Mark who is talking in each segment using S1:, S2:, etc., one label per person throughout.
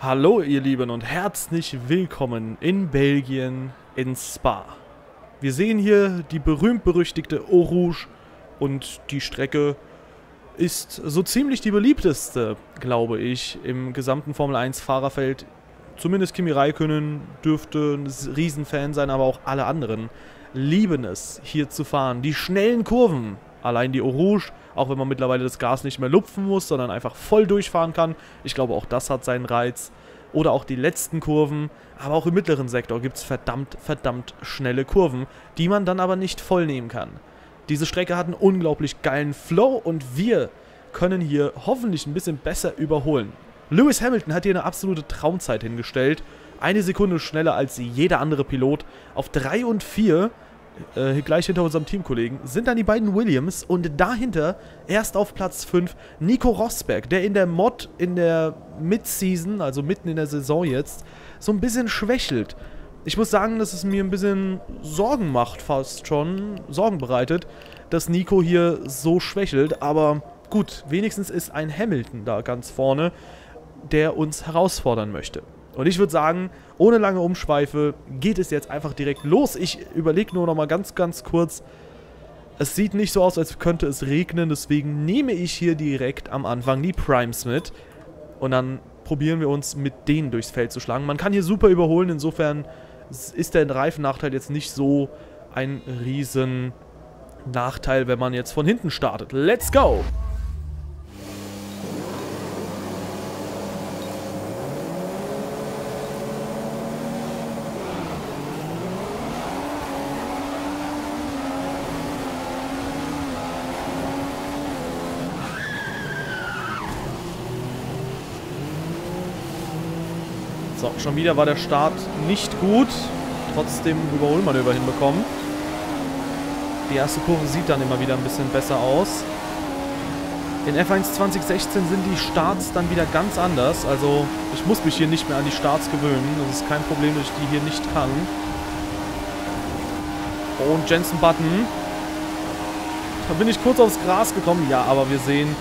S1: Hallo ihr Lieben und herzlich willkommen in Belgien in Spa. Wir sehen hier die berühmt-berüchtigte Eau Rouge und die Strecke ist so ziemlich die beliebteste, glaube ich, im gesamten Formel 1 Fahrerfeld. Zumindest Kimi Räikkönen dürfte ein Riesenfan sein, aber auch alle anderen lieben es, hier zu fahren. Die schnellen Kurven, allein die Eau Rouge, auch wenn man mittlerweile das Gas nicht mehr lupfen muss, sondern einfach voll durchfahren kann. Ich glaube, auch das hat seinen Reiz. Oder auch die letzten Kurven, aber auch im mittleren Sektor gibt es verdammt, verdammt schnelle Kurven, die man dann aber nicht voll nehmen kann. Diese Strecke hat einen unglaublich geilen Flow und wir können hier hoffentlich ein bisschen besser überholen. Lewis Hamilton hat hier eine absolute Traumzeit hingestellt. Eine Sekunde schneller als jeder andere Pilot. Auf 3 und 4 äh, gleich hinter unserem Teamkollegen, sind dann die beiden Williams und dahinter erst auf Platz 5 Nico Rosberg, der in der Mod in der Mid-Season, also mitten in der Saison jetzt, so ein bisschen schwächelt. Ich muss sagen, dass es mir ein bisschen Sorgen macht, fast schon, Sorgen bereitet, dass Nico hier so schwächelt, aber gut, wenigstens ist ein Hamilton da ganz vorne, der uns herausfordern möchte. Und ich würde sagen, ohne lange Umschweife geht es jetzt einfach direkt los. Ich überlege nur noch mal ganz, ganz kurz. Es sieht nicht so aus, als könnte es regnen, deswegen nehme ich hier direkt am Anfang die Primes mit. Und dann probieren wir uns mit denen durchs Feld zu schlagen. Man kann hier super überholen, insofern ist der Reifennachteil jetzt nicht so ein riesen Nachteil, wenn man jetzt von hinten startet. Let's go! Schon wieder war der Start nicht gut. Trotzdem Überholmanöver hinbekommen. Die erste Kurve sieht dann immer wieder ein bisschen besser aus. In F1 2016 sind die Starts dann wieder ganz anders. Also ich muss mich hier nicht mehr an die Starts gewöhnen. Das ist kein Problem, dass ich die hier nicht kann. Und Jensen Button. Da bin ich kurz aufs Gras gekommen. Ja, aber wir sehen,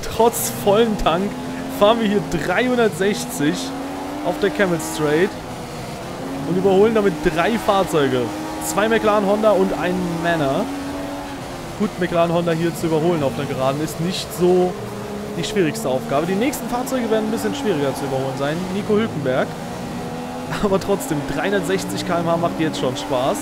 S1: trotz vollen Tank fahren wir hier 360 auf der Camel Straight und überholen damit drei Fahrzeuge. Zwei McLaren Honda und ein Manor. Gut, McLaren Honda hier zu überholen auf der Geraden ist nicht so die schwierigste Aufgabe. Die nächsten Fahrzeuge werden ein bisschen schwieriger zu überholen sein. Nico Hülkenberg. Aber trotzdem, 360 km/h macht jetzt schon Spaß.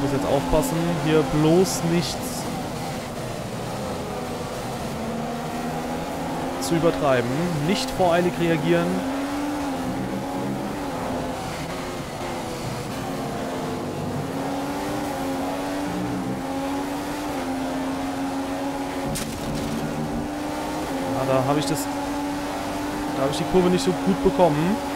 S1: muss jetzt aufpassen, hier bloß nichts zu übertreiben. Nicht voreilig reagieren. Ja, da habe ich das... Da habe ich die Kurve nicht so gut bekommen.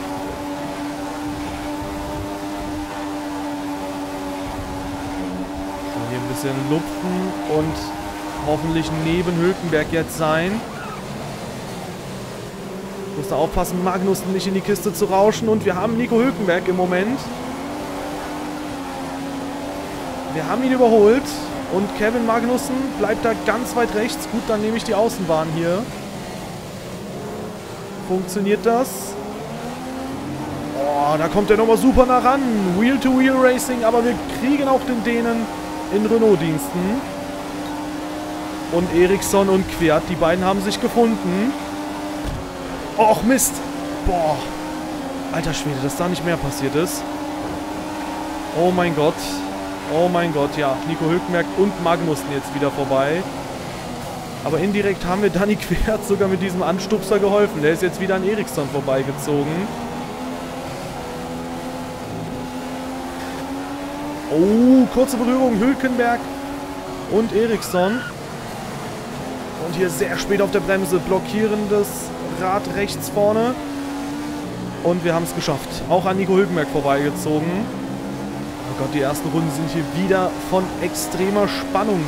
S1: Bisschen lupfen und hoffentlich neben Hülkenberg jetzt sein. Muss da aufpassen, Magnussen nicht in die Kiste zu rauschen. Und wir haben Nico Hülkenberg im Moment. Wir haben ihn überholt. Und Kevin Magnussen bleibt da ganz weit rechts. Gut, dann nehme ich die Außenbahn hier. Funktioniert das? Oh, da kommt er nochmal super nah ran. Wheel-to-Wheel-Racing, aber wir kriegen auch den Dänen in Renault-Diensten. Und Eriksson und Quert, die beiden haben sich gefunden. Och, Mist. Boah. Alter Schwede, dass da nicht mehr passiert ist. Oh mein Gott. Oh mein Gott, ja. Nico Hülkenberg und Magnussen jetzt wieder vorbei. Aber indirekt haben wir Danny Quert sogar mit diesem Anstupser geholfen. Der ist jetzt wieder an Eriksson vorbeigezogen. Oh, kurze Berührung. Hülkenberg und Eriksson. Und hier sehr spät auf der Bremse. Blockierendes Rad rechts vorne. Und wir haben es geschafft. Auch an Nico Hülkenberg vorbeigezogen. Oh Gott, die ersten Runden sind hier wieder von extremer Spannung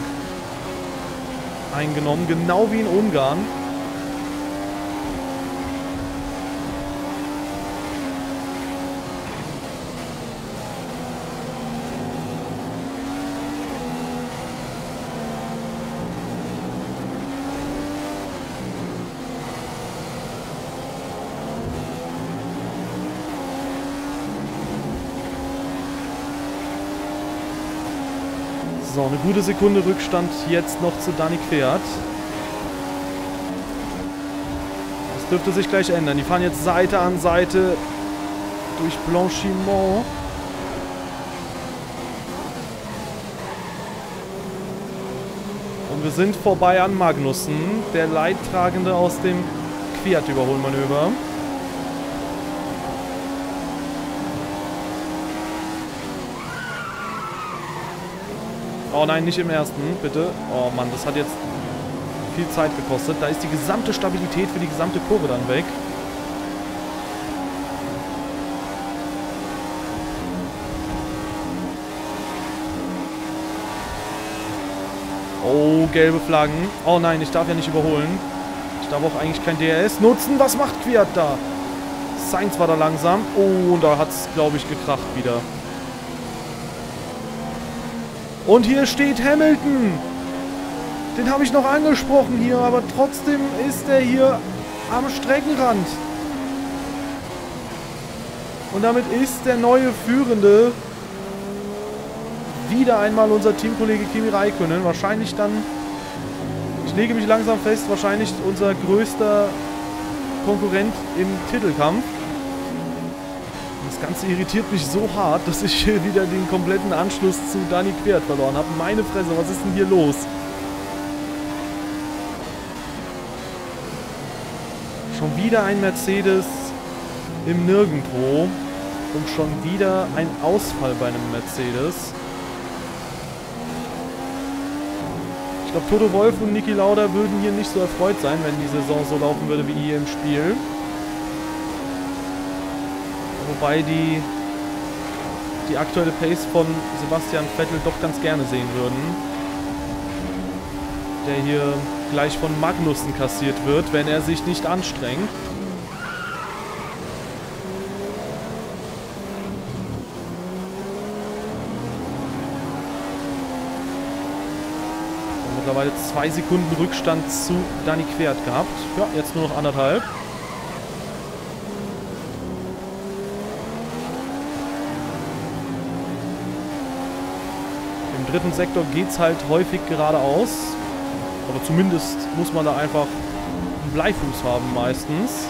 S1: eingenommen. Genau wie in Ungarn. So, eine gute Sekunde Rückstand jetzt noch zu Danny Quert. Das dürfte sich gleich ändern. Die fahren jetzt Seite an Seite durch Blanchiment. Und wir sind vorbei an Magnussen, der Leidtragende aus dem Quert-Überholmanöver. Oh nein, nicht im ersten, bitte. Oh Mann, das hat jetzt viel Zeit gekostet. Da ist die gesamte Stabilität für die gesamte Kurve dann weg. Oh, gelbe Flaggen. Oh nein, ich darf ja nicht überholen. Ich darf auch eigentlich kein DRS nutzen. Was macht Quiert da? Sainz war da langsam. Oh, und da hat es, glaube ich, gekracht wieder. Und hier steht Hamilton. Den habe ich noch angesprochen hier, aber trotzdem ist er hier am Streckenrand. Und damit ist der neue Führende wieder einmal unser Teamkollege Kimi Räikkönen. Wahrscheinlich dann, ich lege mich langsam fest, wahrscheinlich unser größter Konkurrent im Titelkampf. Das Ganze irritiert mich so hart, dass ich hier wieder den kompletten Anschluss zu Dani Quert verloren habe. Meine Fresse, was ist denn hier los? Schon wieder ein Mercedes im Nirgendwo und schon wieder ein Ausfall bei einem Mercedes. Ich glaube, Toto Wolf und Niki Lauda würden hier nicht so erfreut sein, wenn die Saison so laufen würde wie hier im Spiel. Wobei die, die aktuelle Pace von Sebastian Vettel doch ganz gerne sehen würden. Der hier gleich von Magnussen kassiert wird, wenn er sich nicht anstrengt. mittlerweile zwei Sekunden Rückstand zu Dani Quert gehabt. Ja, jetzt nur noch anderthalb. Dritten Sektor geht es halt häufig geradeaus. Aber zumindest muss man da einfach einen Bleifuß haben meistens.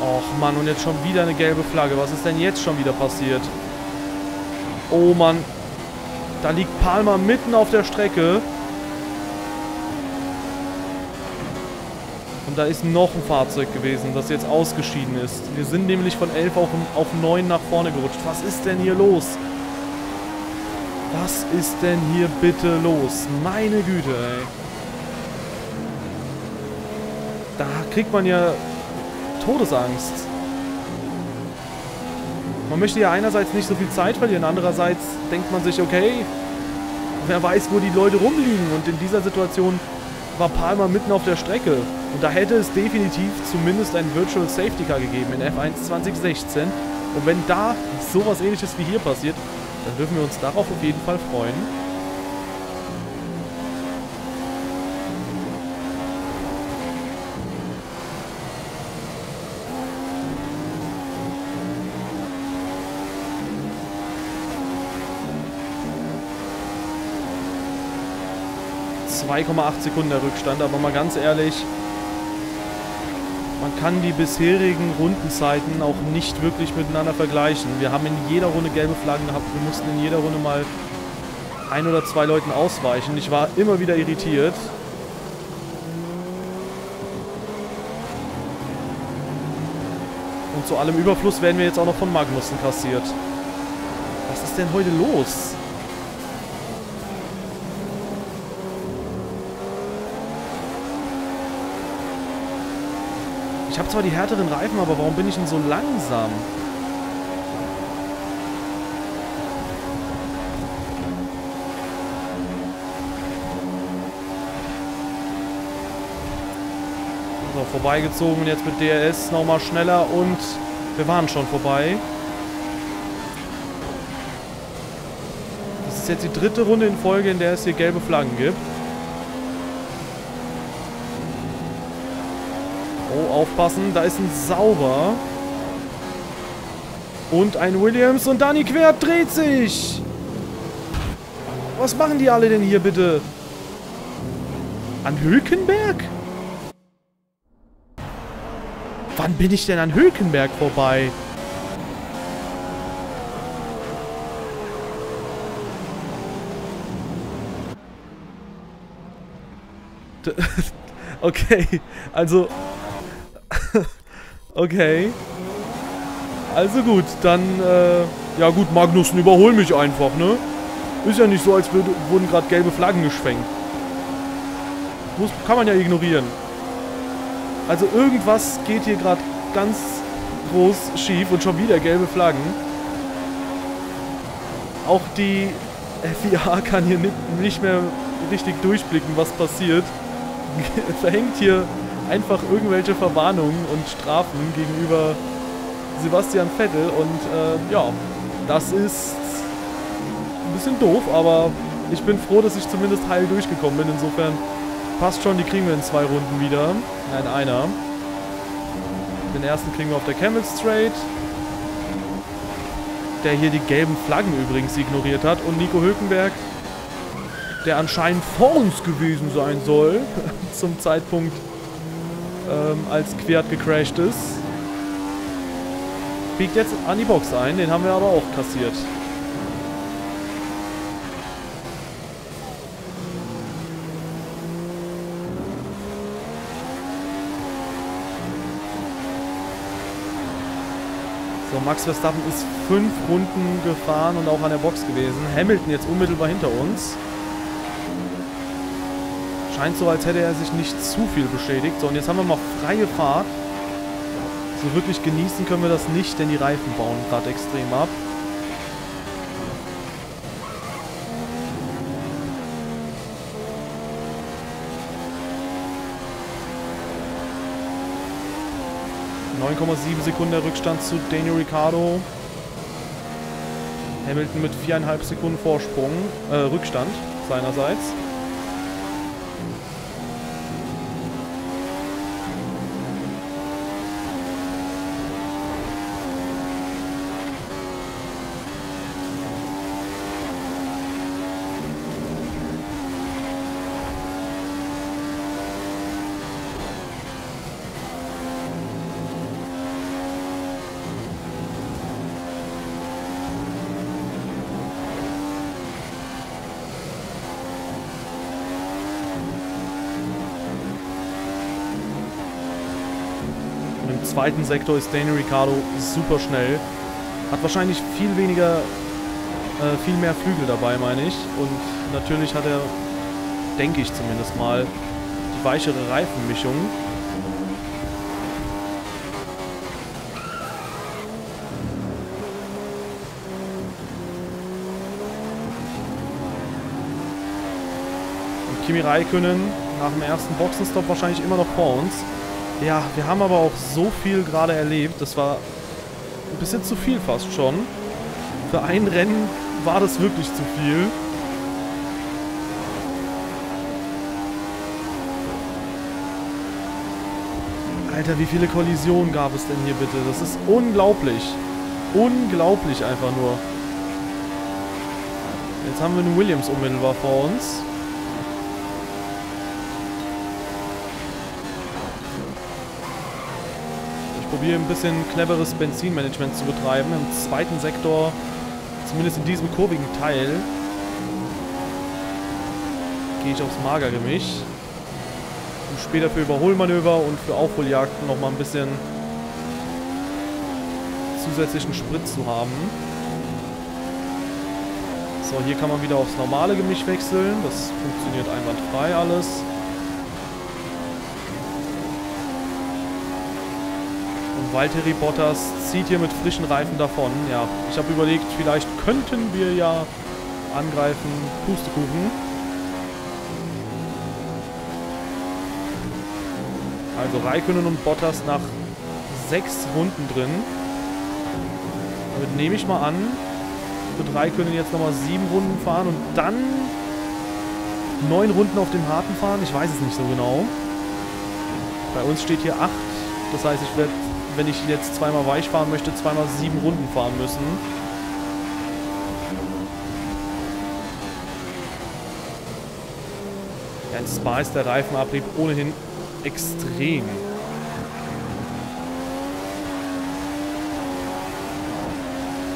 S1: Och Mann, und jetzt schon wieder eine gelbe Flagge. Was ist denn jetzt schon wieder passiert? Oh Mann. Da liegt Palmer mitten auf der Strecke. Und da ist noch ein Fahrzeug gewesen, das jetzt ausgeschieden ist. Wir sind nämlich von 11 auf, auf 9 nach vorne gerutscht. Was ist denn hier los? Was ist denn hier bitte los? Meine Güte, ey. Da kriegt man ja Todesangst. Man möchte ja einerseits nicht so viel Zeit verlieren, andererseits denkt man sich, okay, wer weiß, wo die Leute rumliegen. Und in dieser Situation war Palmer mitten auf der Strecke. Und da hätte es definitiv zumindest ein Virtual Safety Car gegeben in F1 2016. Und wenn da sowas ähnliches wie hier passiert, dann dürfen wir uns darauf auf jeden Fall freuen. 2,8 Sekunden der Rückstand, aber mal ganz ehrlich, kann die bisherigen Rundenzeiten auch nicht wirklich miteinander vergleichen. Wir haben in jeder Runde gelbe Flaggen gehabt. Wir mussten in jeder Runde mal ein oder zwei Leuten ausweichen. Ich war immer wieder irritiert. Und zu allem Überfluss werden wir jetzt auch noch von Magnussen kassiert. Was ist denn heute los? Ich habe zwar die härteren Reifen, aber warum bin ich denn so langsam? So, vorbeigezogen jetzt mit DRS nochmal schneller und wir waren schon vorbei. Das ist jetzt die dritte Runde in Folge, in der es hier gelbe Flaggen gibt. Oh, aufpassen. Da ist ein Sauber. Und ein Williams und Danny Quert dreht sich. Was machen die alle denn hier bitte? An Hülkenberg? Wann bin ich denn an Hülkenberg vorbei? Okay, also... okay. Also gut, dann, äh... Ja gut, Magnussen, überhol mich einfach, ne? Ist ja nicht so, als würde, wurden gerade gelbe Flaggen geschwenkt. Muss, kann man ja ignorieren. Also irgendwas geht hier gerade ganz groß schief und schon wieder gelbe Flaggen. Auch die FIA kann hier nicht mehr richtig durchblicken, was passiert. verhängt hier einfach irgendwelche Verwarnungen und Strafen gegenüber Sebastian Vettel und äh, ja, das ist ein bisschen doof, aber ich bin froh, dass ich zumindest heil durchgekommen bin. Insofern passt schon, die kriegen wir in zwei Runden wieder. Nein, einer. Den ersten kriegen wir auf der Camel Straight. Der hier die gelben Flaggen übrigens ignoriert hat. Und Nico Hülkenberg der anscheinend vor uns gewesen sein soll, zum Zeitpunkt, ähm, als Quert gecrashed ist. Biegt jetzt an die Box ein, den haben wir aber auch kassiert. So, Max Verstappen ist fünf Runden gefahren und auch an der Box gewesen. Hamilton jetzt unmittelbar hinter uns scheint so, als hätte er sich nicht zu viel beschädigt. So, und jetzt haben wir mal freie Fahrt. So wirklich genießen können wir das nicht, denn die Reifen bauen gerade extrem ab. Sekunden der Rückstand zu Daniel Ricciardo. Hamilton mit viereinhalb Sekunden Vorsprung, äh, Rückstand seinerseits. Zweiten Sektor ist Daniel Ricciardo super schnell. Hat wahrscheinlich viel weniger, äh, viel mehr Flügel dabei, meine ich. Und natürlich hat er, denke ich zumindest mal, die weichere Reifenmischung. Kimi Räikkönen nach dem ersten Boxenstopp wahrscheinlich immer noch vor uns. Ja, wir haben aber auch so viel gerade erlebt. Das war ein bisschen zu viel fast schon. Für ein Rennen war das wirklich zu viel. Alter, wie viele Kollisionen gab es denn hier bitte? Das ist unglaublich. Unglaublich einfach nur. Jetzt haben wir einen Williams unmittelbar vor uns. Probiere ein bisschen cleveres Benzinmanagement zu betreiben. Im zweiten Sektor, zumindest in diesem kurvigen Teil, gehe ich aufs Magergemisch. Und später für Überholmanöver und für Aufholjagden nochmal ein bisschen zusätzlichen Sprit zu haben. So, hier kann man wieder aufs normale Gemisch wechseln. Das funktioniert einwandfrei alles. Valtteri Bottas zieht hier mit frischen Reifen davon. Ja, ich habe überlegt, vielleicht könnten wir ja angreifen. Pustekuchen. Also Raikkonen und Bottas nach sechs Runden drin. Damit nehme ich mal an, wird Raikkonen jetzt nochmal sieben Runden fahren und dann neun Runden auf dem harten fahren. Ich weiß es nicht so genau. Bei uns steht hier acht. Das heißt, ich werde wenn ich jetzt zweimal weich fahren möchte, zweimal sieben Runden fahren müssen. in Spa ist der Reifenabrieb ohnehin extrem.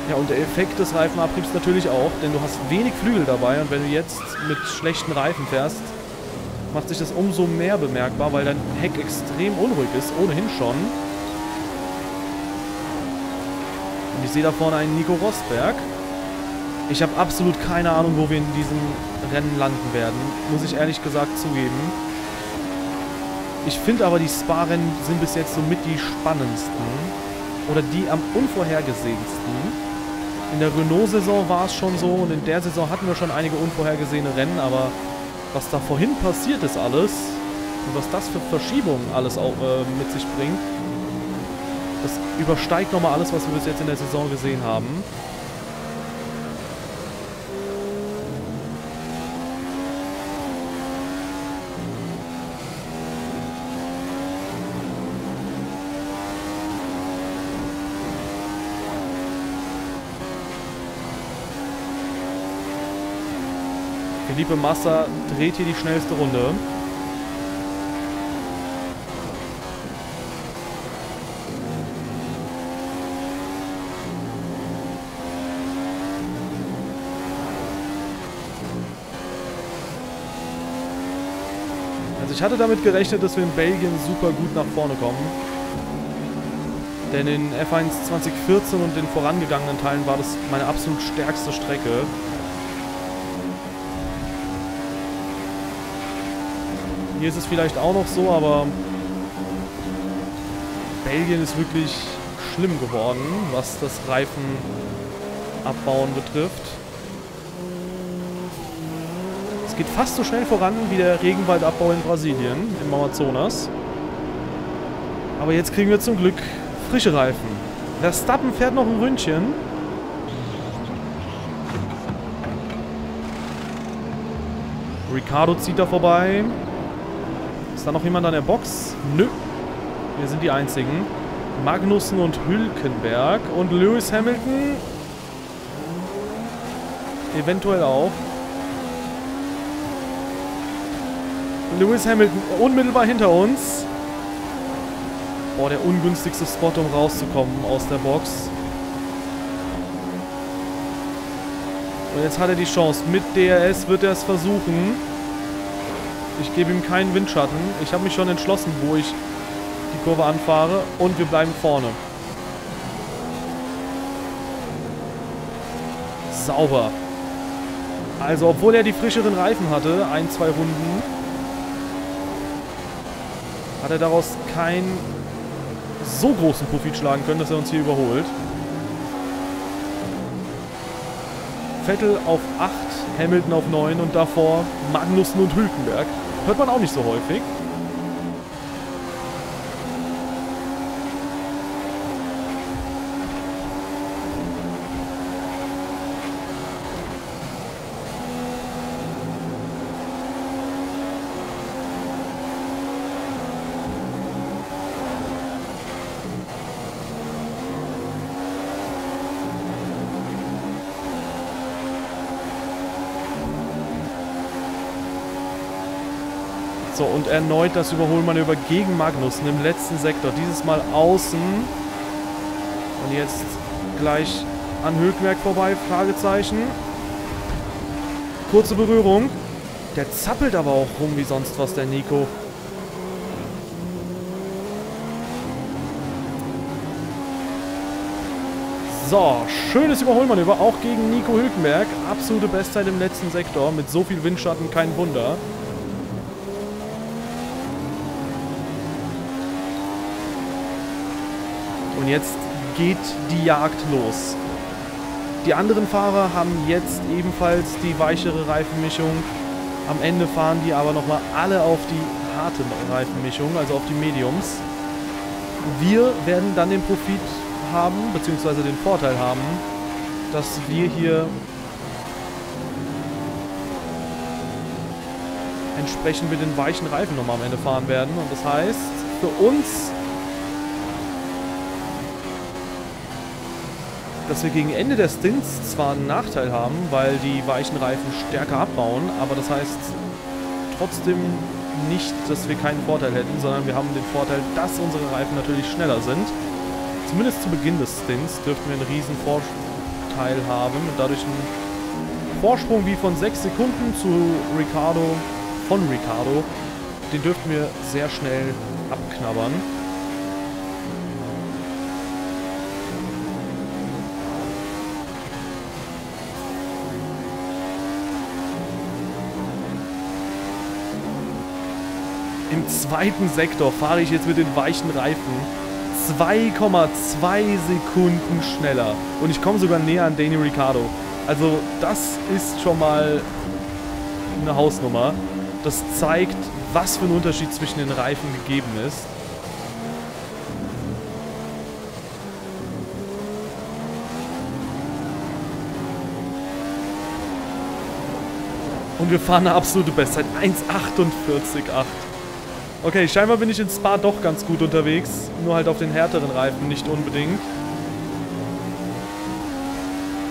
S1: Ja, und der Effekt des Reifenabriebs natürlich auch, denn du hast wenig Flügel dabei und wenn du jetzt mit schlechten Reifen fährst, macht sich das umso mehr bemerkbar, weil dein Heck extrem unruhig ist, ohnehin schon. Und ich sehe da vorne einen Nico Rosberg. Ich habe absolut keine Ahnung, wo wir in diesem Rennen landen werden, muss ich ehrlich gesagt zugeben. Ich finde aber, die Spa-Rennen sind bis jetzt so mit die spannendsten oder die am unvorhergesehensten. In der Renault-Saison war es schon so und in der Saison hatten wir schon einige unvorhergesehene Rennen, aber was da vorhin passiert ist alles und was das für Verschiebungen alles auch äh, mit sich bringt, das übersteigt nochmal alles, was wir bis jetzt in der Saison gesehen haben. Felipe Massa dreht hier die schnellste Runde. Ich hatte damit gerechnet, dass wir in Belgien super gut nach vorne kommen. Denn in F1 2014 und den vorangegangenen Teilen war das meine absolut stärkste Strecke. Hier ist es vielleicht auch noch so, aber Belgien ist wirklich schlimm geworden, was das Reifenabbauen betrifft. Geht fast so schnell voran wie der Regenwaldabbau in Brasilien, im Amazonas. Aber jetzt kriegen wir zum Glück frische Reifen. Verstappen fährt noch ein Ründchen. Ricardo zieht da vorbei da noch jemand an der Box? Nö. Wir sind die Einzigen. Magnussen und Hülkenberg. Und Lewis Hamilton. Eventuell auch. Lewis Hamilton unmittelbar hinter uns. Boah, der ungünstigste Spot, um rauszukommen aus der Box. Und jetzt hat er die Chance. Mit DRS wird er es versuchen. Ich gebe ihm keinen Windschatten. Ich habe mich schon entschlossen, wo ich die Kurve anfahre. Und wir bleiben vorne. Sauber. Also, obwohl er die frischeren Reifen hatte, ein, zwei Runden, hat er daraus keinen so großen Profit schlagen können, dass er uns hier überholt. Vettel auf 8, Hamilton auf 9 und davor Magnussen und Hülkenberg. Hört man auch nicht so häufig. So, und erneut das Überholmanöver gegen Magnussen im letzten Sektor. Dieses Mal außen. Und jetzt gleich an Höchwerk vorbei, Fragezeichen. Kurze Berührung. Der zappelt aber auch rum wie sonst was, der Nico. So, schönes Überholmanöver, auch gegen Nico Hülkenberg. Absolute Bestzeit im letzten Sektor, mit so viel Windschatten kein Wunder. Und jetzt geht die Jagd los. Die anderen Fahrer haben jetzt ebenfalls die weichere Reifenmischung. Am Ende fahren die aber nochmal alle auf die harte Reifenmischung, also auf die Mediums. Wir werden dann den Profit haben, beziehungsweise den Vorteil haben, dass wir hier entsprechend mit den weichen Reifen nochmal am Ende fahren werden. Und das heißt, für uns dass wir gegen Ende der Stints zwar einen Nachteil haben, weil die weichen Reifen stärker abbauen, aber das heißt trotzdem nicht, dass wir keinen Vorteil hätten, sondern wir haben den Vorteil, dass unsere Reifen natürlich schneller sind. Zumindest zu Beginn des Stints dürften wir einen riesen Vorteil haben und dadurch einen Vorsprung wie von 6 Sekunden zu Ricardo, von Ricardo, den dürften wir sehr schnell abknabbern. Zweiten Sektor fahre ich jetzt mit den weichen Reifen 2,2 Sekunden schneller. Und ich komme sogar näher an Danny Ricciardo. Also das ist schon mal eine Hausnummer. Das zeigt, was für ein Unterschied zwischen den Reifen gegeben ist. Und wir fahren eine absolute Bestzeit. 1,48,8. Okay, scheinbar bin ich in Spa doch ganz gut unterwegs. Nur halt auf den härteren Reifen nicht unbedingt.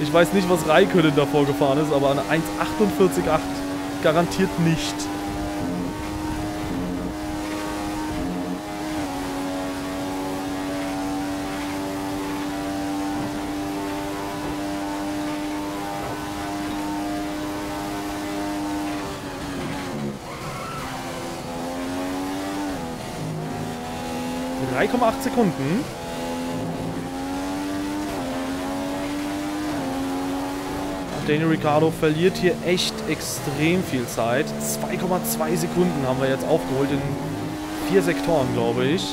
S1: Ich weiß nicht, was Raikönnen davor gefahren ist, aber eine 1,48,8 garantiert nicht. 3,8 Sekunden. Daniel Ricciardo verliert hier echt extrem viel Zeit. 2,2 Sekunden haben wir jetzt aufgeholt in vier Sektoren, glaube ich.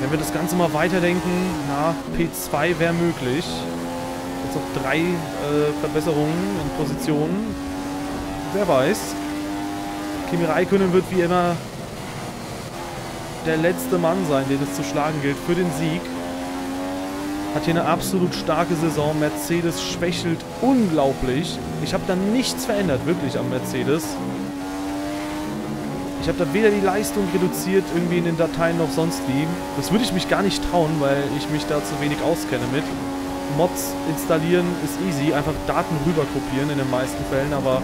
S1: Wenn wir das Ganze mal weiterdenken, na, P2 wäre möglich. Jetzt noch drei äh, Verbesserungen in Positionen. Wer weiß. Kimi Räikkönen wird wie immer der letzte Mann sein, den es zu schlagen gilt für den Sieg. Hat hier eine absolut starke Saison. Mercedes schwächelt unglaublich. Ich habe da nichts verändert, wirklich am Mercedes. Ich habe da weder die Leistung reduziert, irgendwie in den Dateien noch sonst wie. Das würde ich mich gar nicht trauen, weil ich mich da zu wenig auskenne mit. Mods installieren ist easy, einfach Daten rüber kopieren in den meisten Fällen, aber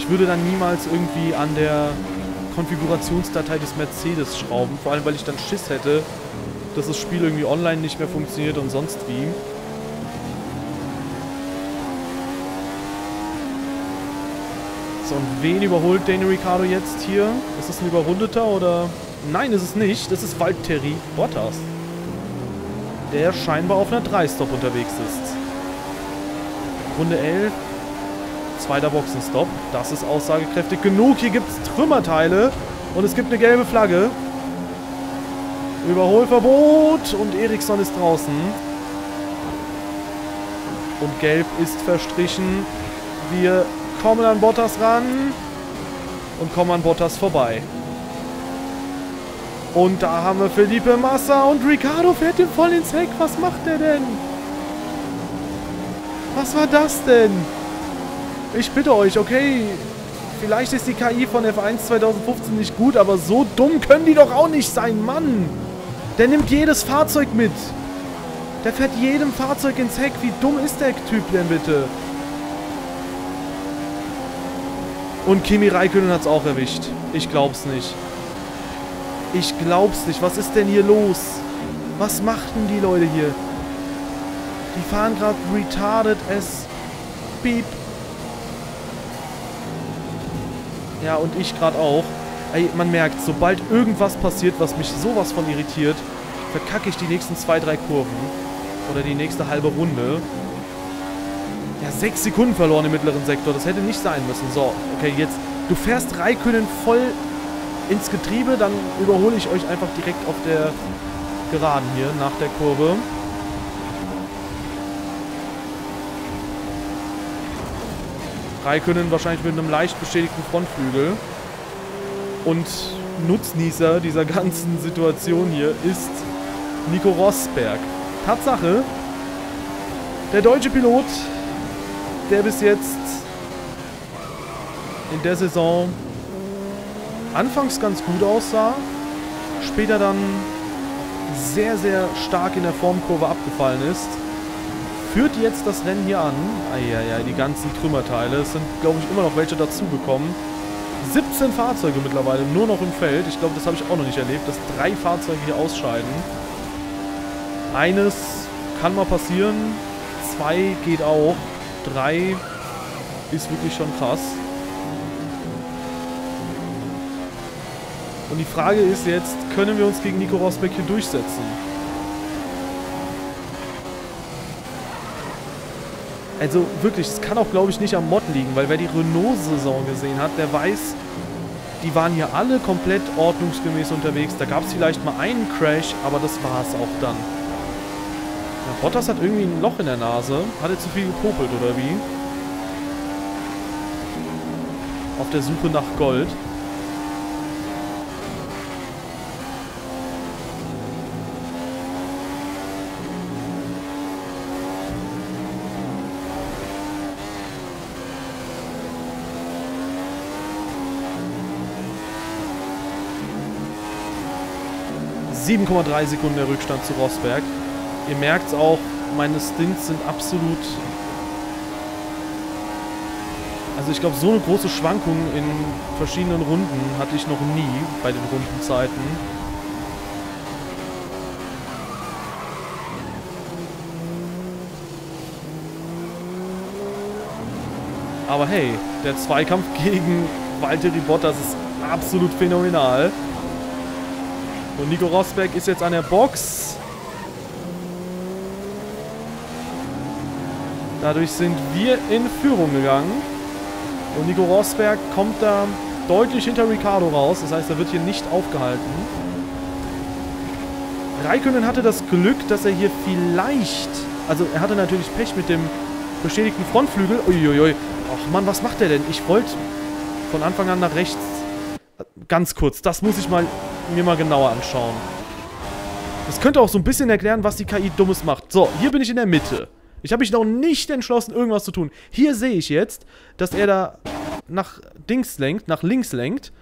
S1: ich würde dann niemals irgendwie an der Konfigurationsdatei des Mercedes schrauben. Vor allem, weil ich dann Schiss hätte, dass das Spiel irgendwie online nicht mehr funktioniert und sonst wie. So, und wen überholt Danny Ricciardo jetzt hier? Ist das ein Überrundeter oder... Nein, ist es nicht. Das ist Valtteri Bottas. Der scheinbar auf einer 3-Stop unterwegs ist. Runde 11. Zweiter Boxenstopp. Das ist aussagekräftig genug. Hier gibt es Trümmerteile. Und es gibt eine gelbe Flagge. Überholverbot. Und Eriksson ist draußen. Und gelb ist verstrichen. Wir kommen an Bottas ran. Und kommen an Bottas vorbei. Und da haben wir Felipe Massa und Ricardo fährt ihm voll ins Heck. Was macht der denn? Was war das denn? Ich bitte euch, okay, vielleicht ist die KI von F1 2015 nicht gut, aber so dumm können die doch auch nicht sein, Mann. Der nimmt jedes Fahrzeug mit. Der fährt jedem Fahrzeug ins Heck. Wie dumm ist der Typ denn bitte? Und Kimi Räikkönen hat es auch erwischt. Ich glaub's nicht. Ich glaub's nicht. Was ist denn hier los? Was machten die Leute hier? Die fahren gerade retarded as beep Ja, und ich gerade auch. Ey, man merkt, sobald irgendwas passiert, was mich sowas von irritiert, verkacke ich die nächsten zwei, drei Kurven. Oder die nächste halbe Runde. Ja, sechs Sekunden verloren im mittleren Sektor. Das hätte nicht sein müssen. So, okay, jetzt. Du fährst Raikönnen voll ins Getriebe, dann überhole ich euch einfach direkt auf der Geraden hier nach der Kurve. Raikönnen wahrscheinlich mit einem leicht beschädigten Frontflügel. Und Nutznießer dieser ganzen Situation hier ist Nico Rosberg. Tatsache, der deutsche Pilot, der bis jetzt in der Saison anfangs ganz gut aussah, später dann sehr, sehr stark in der Formkurve abgefallen ist, führt jetzt das Rennen hier an. Eieiei, die ganzen Trümmerteile. Es sind, glaube ich, immer noch welche dazugekommen. 17 Fahrzeuge mittlerweile nur noch im Feld. Ich glaube, das habe ich auch noch nicht erlebt, dass drei Fahrzeuge hier ausscheiden. Eines kann mal passieren. Zwei geht auch. Drei ist wirklich schon krass. Und die Frage ist jetzt, können wir uns gegen Nico Rosberg hier durchsetzen? Also wirklich, es kann auch, glaube ich, nicht am Mod liegen, weil wer die Renault-Saison gesehen hat, der weiß, die waren hier alle komplett ordnungsgemäß unterwegs. Da gab es vielleicht mal einen Crash, aber das war es auch dann. Ja, Bottas hat irgendwie ein Loch in der Nase. Hat er zu viel gepopelt, oder wie? Auf der Suche nach Gold. 7,3 Sekunden der Rückstand zu Rosberg. Ihr merkt es auch, meine Stints sind absolut... Also ich glaube, so eine große Schwankung in verschiedenen Runden hatte ich noch nie bei den Rundenzeiten. Aber hey, der Zweikampf gegen Valtteri Bottas ist absolut phänomenal. Und Nico Rosberg ist jetzt an der Box. Dadurch sind wir in Führung gegangen. Und Nico Rosberg kommt da deutlich hinter Ricardo raus. Das heißt, er wird hier nicht aufgehalten. Raikkonen hatte das Glück, dass er hier vielleicht... Also er hatte natürlich Pech mit dem beschädigten Frontflügel. Uiuiui. Ach Mann, was macht er denn? Ich wollte von Anfang an nach rechts. Ganz kurz, das muss ich mal mir mal genauer anschauen. Das könnte auch so ein bisschen erklären, was die KI Dummes macht. So, hier bin ich in der Mitte. Ich habe mich noch nicht entschlossen, irgendwas zu tun. Hier sehe ich jetzt, dass er da nach Dings lenkt, nach links lenkt.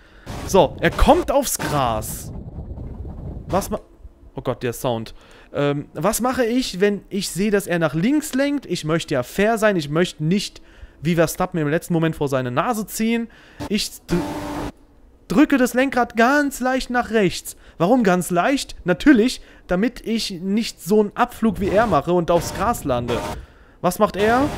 S1: So, er kommt aufs Gras. Was ma... Oh Gott, der Sound. Ähm, was mache ich, wenn ich sehe, dass er nach links lenkt? Ich möchte ja fair sein. Ich möchte nicht, wie Verstappen im letzten Moment vor seine Nase ziehen. Ich drücke das Lenkrad ganz leicht nach rechts. Warum ganz leicht? Natürlich, damit ich nicht so einen Abflug wie er mache und aufs Gras lande. Was macht er?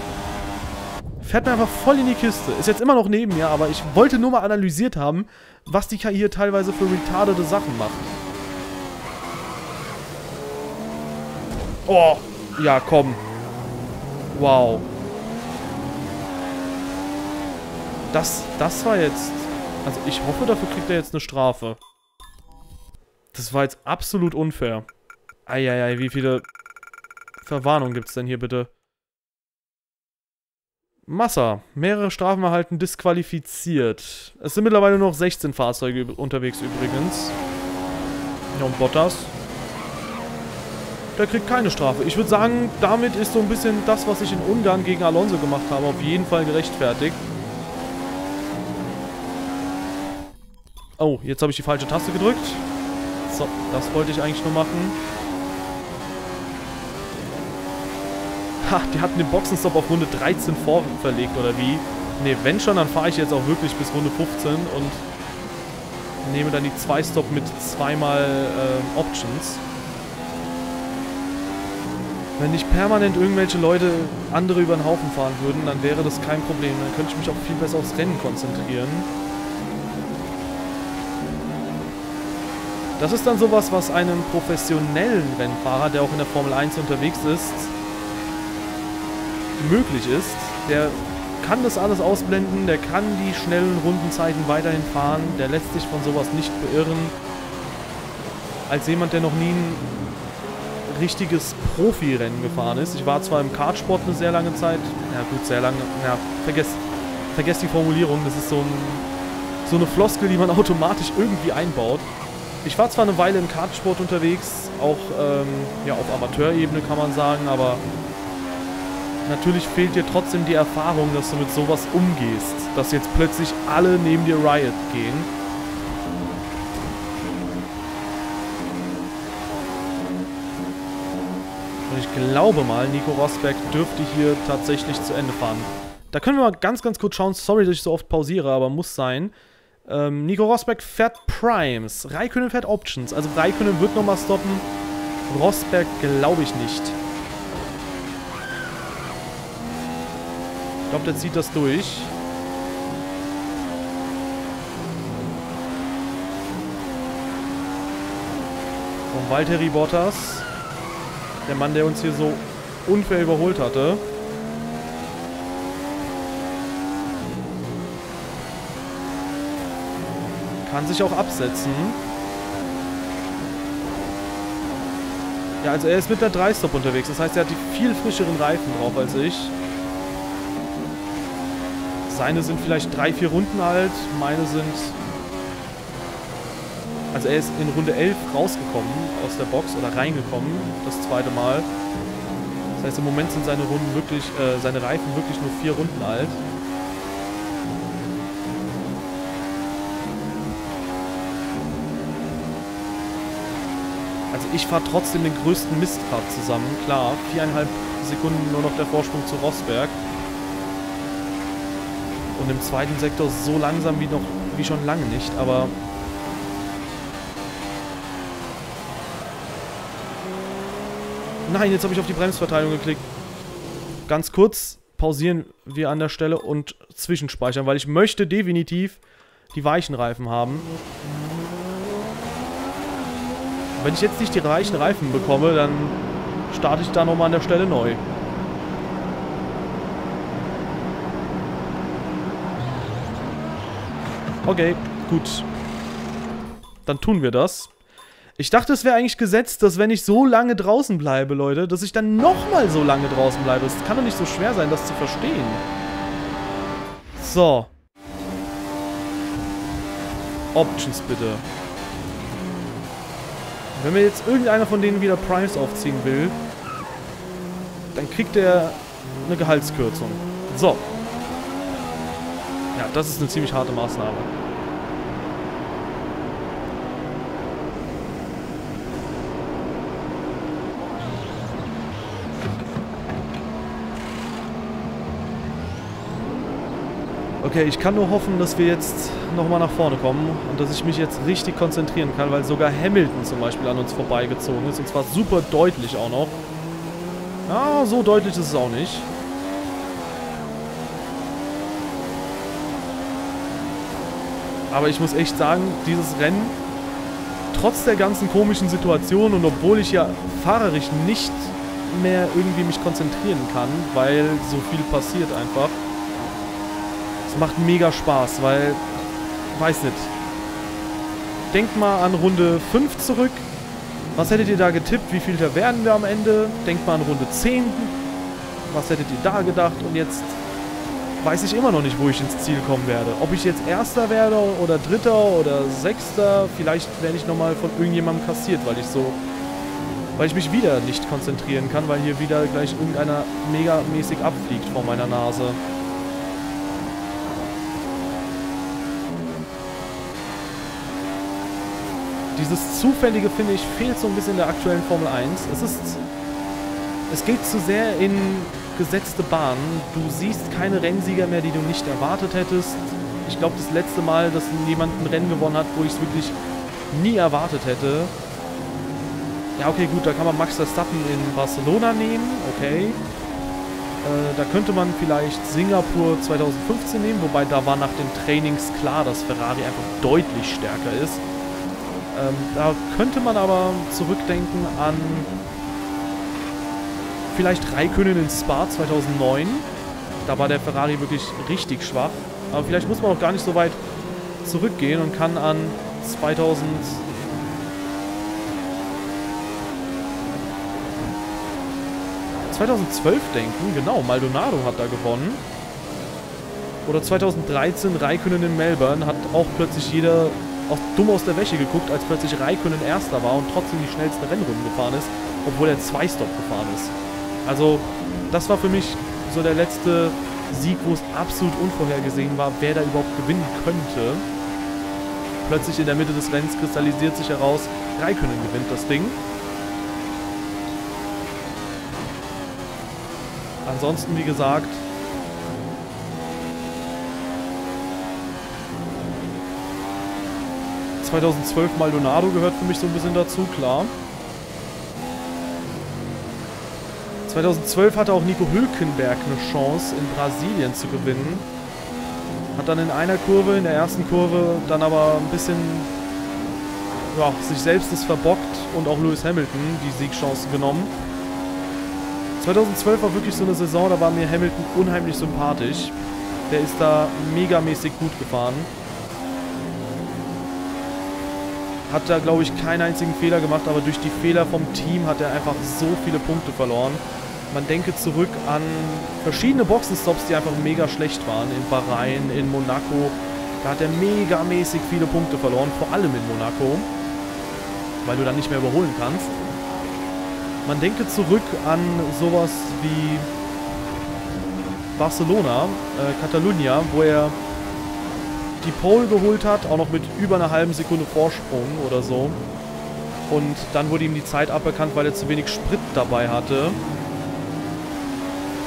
S1: Fährt mir einfach voll in die Kiste. Ist jetzt immer noch neben mir, aber ich wollte nur mal analysiert haben, was die KI hier teilweise für retardete Sachen macht. Oh, ja, komm. Wow. Das, das war jetzt also ich hoffe, dafür kriegt er jetzt eine Strafe. Das war jetzt absolut unfair. Eieiei, wie viele Verwarnungen gibt es denn hier bitte? Massa. Mehrere Strafen erhalten disqualifiziert. Es sind mittlerweile nur noch 16 Fahrzeuge unterwegs übrigens. Ja, und Bottas. Der kriegt keine Strafe. Ich würde sagen, damit ist so ein bisschen das, was ich in Ungarn gegen Alonso gemacht habe, auf jeden Fall gerechtfertigt. Oh, jetzt habe ich die falsche Taste gedrückt. So, das wollte ich eigentlich nur machen. Ha, die hatten den Boxenstopp auf Runde 13 vorverlegt, oder wie? Ne, wenn schon, dann fahre ich jetzt auch wirklich bis Runde 15 und nehme dann die 2-Stop mit zweimal äh, Options. Wenn nicht permanent irgendwelche Leute andere über den Haufen fahren würden, dann wäre das kein Problem. Dann könnte ich mich auch viel besser aufs Rennen konzentrieren. Das ist dann sowas, was einem professionellen Rennfahrer, der auch in der Formel 1 unterwegs ist, möglich ist. Der kann das alles ausblenden, der kann die schnellen Rundenzeiten weiterhin fahren, der lässt sich von sowas nicht beirren. Als jemand, der noch nie ein richtiges Profirennen gefahren ist. Ich war zwar im Kartsport eine sehr lange Zeit, ja gut, sehr lange, ja, vergesst, vergesst die Formulierung, das ist so, ein, so eine Floskel, die man automatisch irgendwie einbaut. Ich war zwar eine Weile im Kartsport unterwegs, auch ähm, ja, auf Amateurebene kann man sagen, aber natürlich fehlt dir trotzdem die Erfahrung, dass du mit sowas umgehst. Dass jetzt plötzlich alle neben dir Riot gehen. Und ich glaube mal, Nico Rosberg dürfte hier tatsächlich zu Ende fahren. Da können wir mal ganz, ganz kurz schauen. Sorry, dass ich so oft pausiere, aber muss sein. Ähm, Nico Rosberg fährt Primes. Raikönnen fährt Options. Also Raikönnen wird nochmal stoppen. Rosberg glaube ich nicht. Ich glaube, der zieht das durch. Von Valtteri Bottas. Der Mann, der uns hier so unfair überholt hatte. Kann sich auch absetzen. Ja, also er ist mit der 3-Stop unterwegs. Das heißt, er hat die viel frischeren Reifen drauf als ich. Seine sind vielleicht 3-4 Runden alt. Meine sind... Also er ist in Runde 11 rausgekommen aus der Box oder reingekommen. Das zweite Mal. Das heißt, im Moment sind seine Runden wirklich, äh, seine Reifen wirklich nur 4 Runden alt. Also ich fahre trotzdem den größten Mistfahrt zusammen. Klar, viereinhalb Sekunden nur noch der Vorsprung zu Rosberg. Und im zweiten Sektor so langsam wie noch wie schon lange nicht, aber Nein, jetzt habe ich auf die Bremsverteilung geklickt. Ganz kurz pausieren wir an der Stelle und zwischenspeichern, weil ich möchte definitiv die weichen Reifen haben. Wenn ich jetzt nicht die reichen Reifen bekomme, dann starte ich da nochmal an der Stelle neu. Okay, gut. Dann tun wir das. Ich dachte, es wäre eigentlich gesetzt, dass wenn ich so lange draußen bleibe, Leute, dass ich dann nochmal so lange draußen bleibe. Es kann doch nicht so schwer sein, das zu verstehen. So. Options bitte. Wenn mir jetzt irgendeiner von denen wieder Primes aufziehen will, dann kriegt er eine Gehaltskürzung. So. Ja, das ist eine ziemlich harte Maßnahme. Okay, ich kann nur hoffen, dass wir jetzt nochmal nach vorne kommen und dass ich mich jetzt richtig konzentrieren kann, weil sogar Hamilton zum Beispiel an uns vorbeigezogen ist und zwar super deutlich auch noch. Ja, so deutlich ist es auch nicht. Aber ich muss echt sagen, dieses Rennen, trotz der ganzen komischen Situation und obwohl ich ja fahrerisch nicht mehr irgendwie mich konzentrieren kann, weil so viel passiert einfach, es macht mega Spaß, weil, weiß nicht. Denkt mal an Runde 5 zurück. Was hättet ihr da getippt? Wie viel da werden wir am Ende? Denkt mal an Runde 10. Was hättet ihr da gedacht? Und jetzt weiß ich immer noch nicht, wo ich ins Ziel kommen werde. Ob ich jetzt Erster werde oder Dritter oder Sechster, vielleicht werde ich nochmal von irgendjemandem kassiert, weil ich so, weil ich mich wieder nicht konzentrieren kann, weil hier wieder gleich irgendeiner megamäßig abfliegt vor meiner Nase. Dieses Zufällige, finde ich, fehlt so ein bisschen in der aktuellen Formel 1. Es ist... Es geht zu sehr in gesetzte Bahnen. Du siehst keine Rennsieger mehr, die du nicht erwartet hättest. Ich glaube, das letzte Mal, dass jemand ein Rennen gewonnen hat, wo ich es wirklich nie erwartet hätte. Ja, okay, gut, da kann man Max Verstappen in Barcelona nehmen, okay. Äh, da könnte man vielleicht Singapur 2015 nehmen, wobei da war nach den Trainings klar, dass Ferrari einfach deutlich stärker ist. Ähm, da könnte man aber zurückdenken an vielleicht Raikönnen in Spa 2009. Da war der Ferrari wirklich richtig schwach. Aber vielleicht muss man auch gar nicht so weit zurückgehen und kann an 2000... 2012 denken, genau, Maldonado hat da gewonnen. Oder 2013 Raikönnen in Melbourne hat auch plötzlich jeder auch dumm aus der Wäsche geguckt, als plötzlich Raikkonen Erster war und trotzdem die schnellsten Rennrunden gefahren ist, obwohl er Zwei-Stop gefahren ist. Also, das war für mich so der letzte Sieg, wo es absolut unvorhergesehen war, wer da überhaupt gewinnen könnte. Plötzlich in der Mitte des Rennens kristallisiert sich heraus, Raikkonen gewinnt das Ding. Ansonsten, wie gesagt, ...2012 Maldonado gehört für mich so ein bisschen dazu, klar. 2012 hatte auch Nico Hülkenberg eine Chance, in Brasilien zu gewinnen. Hat dann in einer Kurve, in der ersten Kurve, dann aber ein bisschen ja, sich selbst das verbockt und auch Lewis Hamilton die Siegchancen genommen. 2012 war wirklich so eine Saison, da war mir Hamilton unheimlich sympathisch. Der ist da megamäßig gut gefahren. Hat da, glaube ich, keinen einzigen Fehler gemacht, aber durch die Fehler vom Team hat er einfach so viele Punkte verloren. Man denke zurück an verschiedene Boxenstops, die einfach mega schlecht waren. In Bahrain, in Monaco. Da hat er megamäßig viele Punkte verloren, vor allem in Monaco. Weil du dann nicht mehr überholen kannst. Man denke zurück an sowas wie Barcelona, äh, Catalunya, wo er die Pole geholt hat, auch noch mit über einer halben Sekunde Vorsprung oder so. Und dann wurde ihm die Zeit aberkannt, weil er zu wenig Sprit dabei hatte.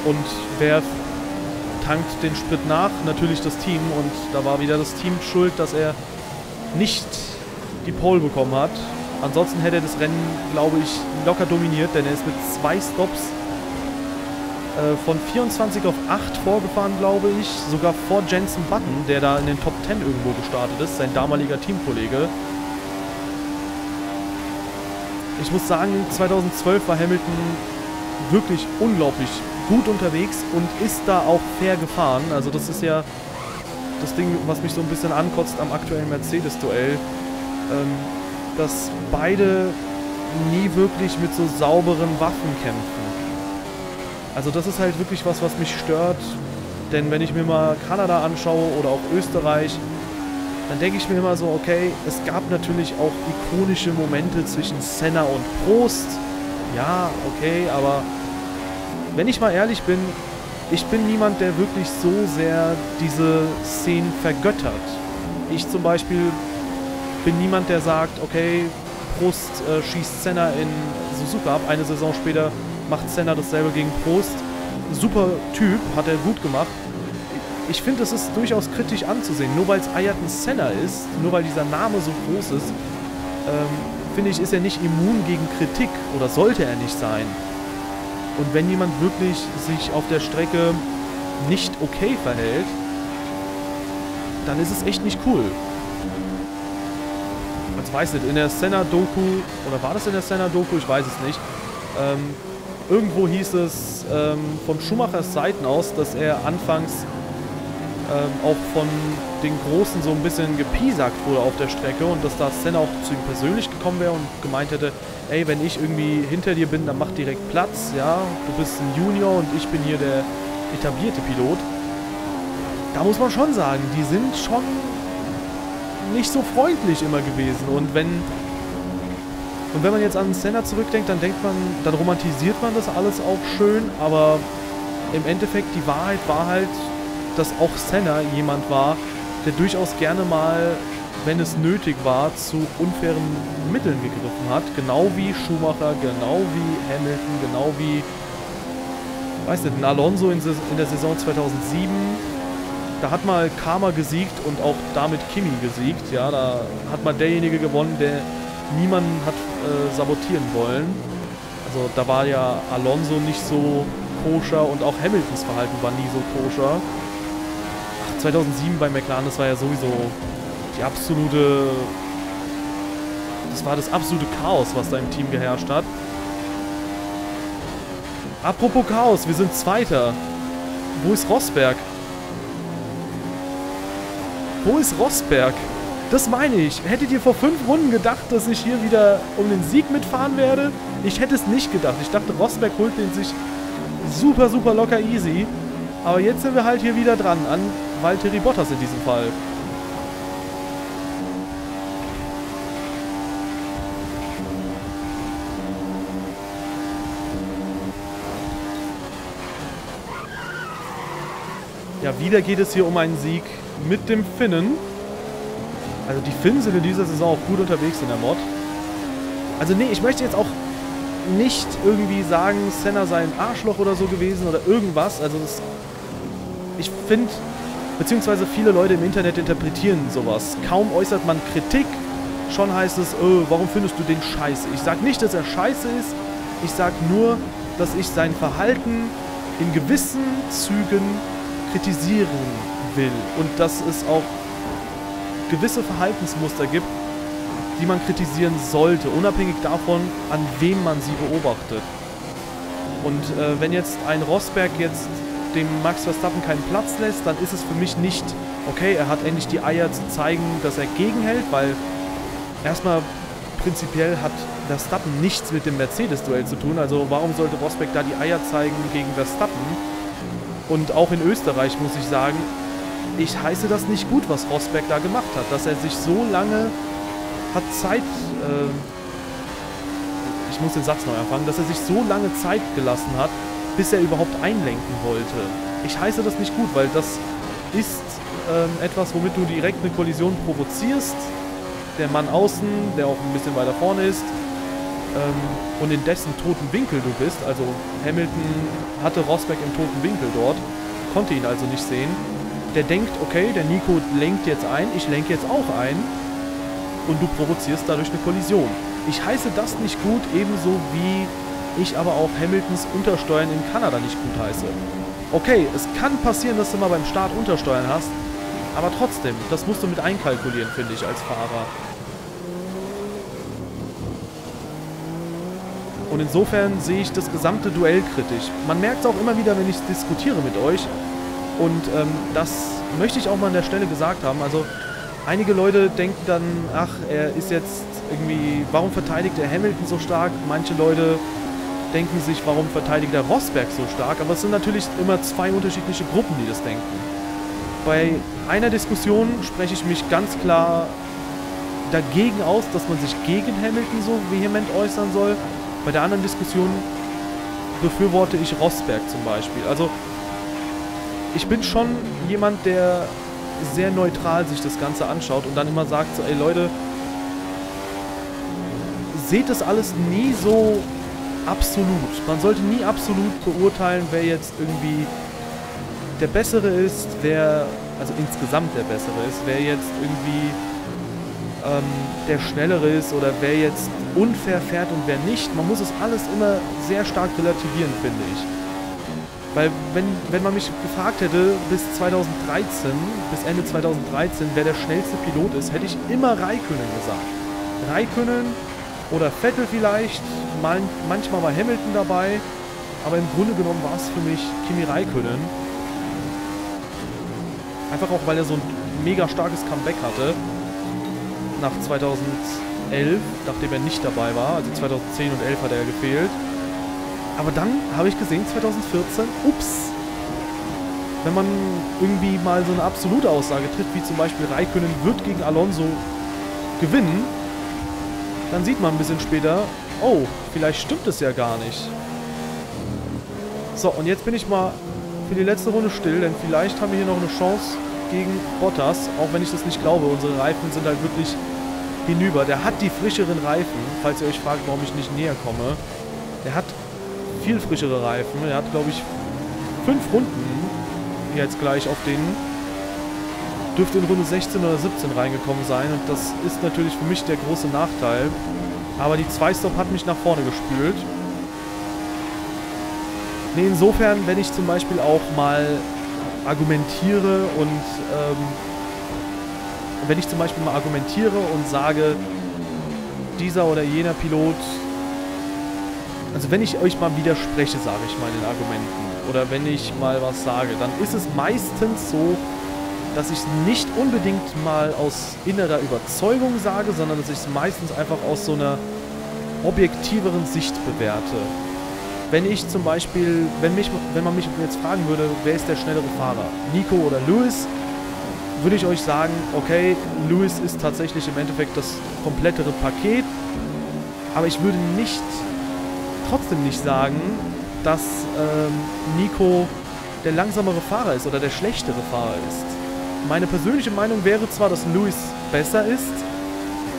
S1: Und wer tankt den Sprit nach? Natürlich das Team. Und da war wieder das Team schuld, dass er nicht die Pole bekommen hat. Ansonsten hätte er das Rennen, glaube ich, locker dominiert, denn er ist mit zwei Stops äh, von 24 auf 8 vorgefahren, glaube ich. Sogar vor Jensen Button, der da in den Top 10 irgendwo gestartet ist, sein damaliger Teamkollege. Ich muss sagen, 2012 war Hamilton wirklich unglaublich gut unterwegs und ist da auch fair gefahren. Also das ist ja das Ding, was mich so ein bisschen ankotzt am aktuellen Mercedes-Duell, ähm, dass beide nie wirklich mit so sauberen Waffen kämpfen. Also das ist halt wirklich was, was mich stört. Denn wenn ich mir mal Kanada anschaue oder auch Österreich, dann denke ich mir immer so, okay, es gab natürlich auch ikonische Momente zwischen Senna und Prost. Ja, okay, aber wenn ich mal ehrlich bin, ich bin niemand, der wirklich so sehr diese Szenen vergöttert. Ich zum Beispiel bin niemand, der sagt, okay, Prost äh, schießt Senna in Suzuka ab. Eine Saison später macht Senna dasselbe gegen Prost. Super Typ, hat er gut gemacht. Ich finde, es ist durchaus kritisch anzusehen. Nur weil es Ayrton Senna ist, nur weil dieser Name so groß ist, ähm, finde ich, ist er nicht immun gegen Kritik oder sollte er nicht sein. Und wenn jemand wirklich sich auf der Strecke nicht okay verhält, dann ist es echt nicht cool. Ich weiß nicht, in der Senna-Doku, oder war das in der Senna-Doku? Ich weiß es nicht. Ähm, irgendwo hieß es ähm, von Schumachers Seiten aus, dass er anfangs ähm, auch von den Großen so ein bisschen gepiesackt wurde auf der Strecke und dass da Senna auch zu ihm persönlich gekommen wäre und gemeint hätte, ey, wenn ich irgendwie hinter dir bin, dann mach direkt Platz, ja, du bist ein Junior und ich bin hier der etablierte Pilot. Da muss man schon sagen, die sind schon nicht so freundlich immer gewesen und wenn und wenn man jetzt an Senna zurückdenkt, dann denkt man, dann romantisiert man das alles auch schön, aber im Endeffekt die Wahrheit war halt, dass auch Senna jemand war, der durchaus gerne mal wenn es nötig war, zu unfairen Mitteln gegriffen hat. Genau wie Schumacher, genau wie Hamilton, genau wie, weiß nicht, Alonso in, in der Saison 2007. Da hat mal Karma gesiegt und auch damit Kimi gesiegt. Ja, da hat mal derjenige gewonnen, der niemanden hat äh, sabotieren wollen. Also da war ja Alonso nicht so koscher und auch Hamiltons Verhalten war nie so koscher. 2007 bei McLaren, das war ja sowieso die absolute... Das war das absolute Chaos, was da im Team geherrscht hat. Apropos Chaos, wir sind Zweiter. Wo ist Rosberg? Wo ist Rosberg? Das meine ich. Hättet ihr vor fünf Runden gedacht, dass ich hier wieder um den Sieg mitfahren werde? Ich hätte es nicht gedacht. Ich dachte, Rosberg holt den sich super, super locker easy. Aber jetzt sind wir halt hier wieder dran an Valtteri Bottas in diesem Fall. Ja, wieder geht es hier um einen Sieg mit dem Finnen. Also die Finnen sind in dieser Saison auch gut unterwegs in der Mod. Also nee, ich möchte jetzt auch nicht irgendwie sagen, Senna sei ein Arschloch oder so gewesen oder irgendwas. Also das, ich finde, beziehungsweise viele Leute im Internet interpretieren sowas. Kaum äußert man Kritik, schon heißt es, oh, warum findest du den scheiße? Ich sage nicht, dass er scheiße ist, ich sage nur, dass ich sein Verhalten in gewissen Zügen kritisieren will und dass es auch gewisse Verhaltensmuster gibt, die man kritisieren sollte, unabhängig davon, an wem man sie beobachtet. Und äh, wenn jetzt ein Rosberg jetzt dem Max Verstappen keinen Platz lässt, dann ist es für mich nicht, okay, er hat endlich die Eier zu zeigen, dass er gegenhält, weil erstmal prinzipiell hat Verstappen nichts mit dem Mercedes-Duell zu tun. Also warum sollte Rosberg da die Eier zeigen gegen Verstappen? Und auch in Österreich muss ich sagen, ich heiße das nicht gut, was Rosberg da gemacht hat. Dass er sich so lange hat Zeit, äh, ich muss den Satz neu anfangen, dass er sich so lange Zeit gelassen hat, bis er überhaupt einlenken wollte. Ich heiße das nicht gut, weil das ist ähm, etwas, womit du direkt eine Kollision provozierst. Der Mann außen, der auch ein bisschen weiter vorne ist, ähm, und in dessen toten Winkel du bist, also Hamilton hatte Rosberg im toten Winkel dort, konnte ihn also nicht sehen, der denkt, okay, der Nico lenkt jetzt ein, ich lenke jetzt auch ein und du provozierst dadurch eine Kollision. Ich heiße das nicht gut, ebenso wie ich aber auch Hamiltons Untersteuern in Kanada nicht gut heiße. Okay, es kann passieren, dass du mal beim Start Untersteuern hast, aber trotzdem, das musst du mit einkalkulieren, finde ich, als Fahrer. Und insofern sehe ich das gesamte Duell kritisch. Man merkt es auch immer wieder, wenn ich diskutiere mit euch. Und ähm, das möchte ich auch mal an der Stelle gesagt haben. Also einige Leute denken dann, ach, er ist jetzt irgendwie, warum verteidigt er Hamilton so stark? Manche Leute denken sich, warum verteidigt er Rosberg so stark? Aber es sind natürlich immer zwei unterschiedliche Gruppen, die das denken. Bei einer Diskussion spreche ich mich ganz klar dagegen aus, dass man sich gegen Hamilton so vehement äußern soll. Bei der anderen Diskussion befürworte ich Rosberg zum Beispiel. Also ich bin schon jemand, der sehr neutral sich das Ganze anschaut und dann immer sagt so, ey Leute, seht das alles nie so absolut. Man sollte nie absolut beurteilen, wer jetzt irgendwie der Bessere ist, wer, also insgesamt der Bessere ist, wer jetzt irgendwie ähm, der Schnellere ist oder wer jetzt unfair fährt und wer nicht. Man muss es alles immer sehr stark relativieren, finde ich. Weil wenn, wenn man mich gefragt hätte, bis 2013, bis Ende 2013, wer der schnellste Pilot ist, hätte ich immer Raikönnen gesagt. Raikönnen oder Vettel vielleicht, mal, manchmal war Hamilton dabei, aber im Grunde genommen war es für mich Kimi Raikönnen. Einfach auch, weil er so ein mega starkes Comeback hatte nach 2011, nachdem er nicht dabei war. Also 2010 und 11 hat er gefehlt. Aber dann habe ich gesehen, 2014, ups, wenn man irgendwie mal so eine absolute Aussage trifft, wie zum Beispiel Raikönnen wird gegen Alonso gewinnen, dann sieht man ein bisschen später, oh, vielleicht stimmt es ja gar nicht. So, und jetzt bin ich mal für die letzte Runde still, denn vielleicht haben wir hier noch eine Chance gegen Bottas, auch wenn ich das nicht glaube. Unsere Reifen sind halt wirklich hinüber. Der hat die frischeren Reifen, falls ihr euch fragt, warum ich nicht näher komme. Der hat viel frischere Reifen. Er hat, glaube ich, fünf Runden jetzt gleich auf denen. Dürfte in Runde 16 oder 17 reingekommen sein. Und das ist natürlich für mich der große Nachteil. Aber die 2-Stop hat mich nach vorne gespült. Nee, insofern, wenn ich zum Beispiel auch mal argumentiere und ähm, wenn ich zum Beispiel mal argumentiere und sage, dieser oder jener Pilot, also wenn ich euch mal widerspreche, sage ich mal den Argumenten, oder wenn ich mal was sage, dann ist es meistens so, dass ich es nicht unbedingt mal aus innerer Überzeugung sage, sondern dass ich es meistens einfach aus so einer objektiveren Sicht bewerte. Wenn ich zum Beispiel, wenn, mich, wenn man mich jetzt fragen würde, wer ist der schnellere Fahrer, Nico oder Lewis, würde ich euch sagen, okay, Lewis ist tatsächlich im Endeffekt das komplettere Paket, aber ich würde nicht, trotzdem nicht sagen, dass ähm, Nico der langsamere Fahrer ist oder der schlechtere Fahrer ist. Meine persönliche Meinung wäre zwar, dass Lewis besser ist,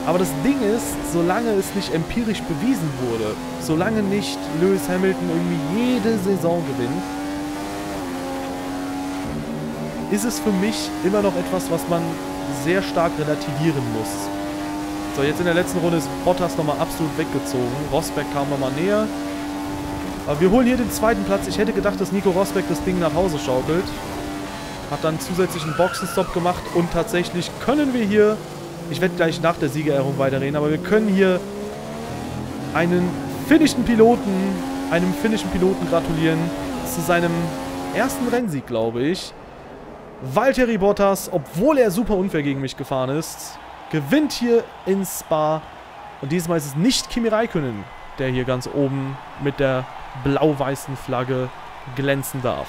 S1: Aber das Ding ist, solange es nicht empirisch bewiesen wurde, solange nicht Lewis Hamilton irgendwie jede Saison gewinnt, ist es für mich immer noch etwas, was man sehr stark relativieren muss. So, jetzt in der letzten Runde ist Bottas nochmal absolut weggezogen. Rosberg kam nochmal näher. Aber wir holen hier den zweiten Platz. Ich hätte gedacht, dass Nico Rosberg das Ding nach Hause schaukelt. Hat dann zusätzlichen Boxenstopp gemacht und tatsächlich können wir hier, ich werde gleich nach der Siegerehrung weiterreden, aber wir können hier einen finnischen Piloten, einem finnischen Piloten gratulieren zu seinem ersten Rennsieg, glaube ich. Valtteri Bottas, obwohl er super unfair gegen mich gefahren ist, gewinnt hier in Spa. Und diesmal ist es nicht Kimi Räikkönen, der hier ganz oben mit der blau-weißen Flagge glänzen darf.